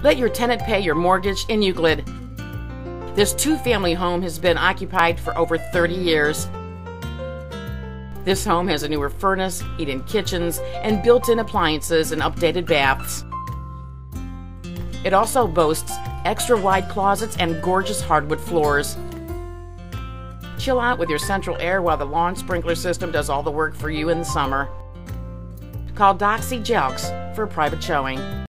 Let your tenant pay your mortgage in Euclid. This two family home has been occupied for over 30 years. This home has a newer furnace, eat in kitchens, and built in appliances and updated baths. It also boasts extra wide closets and gorgeous hardwood floors. Chill out with your central air while the lawn sprinkler system does all the work for you in the summer. Call Doxie Jelks for a private showing.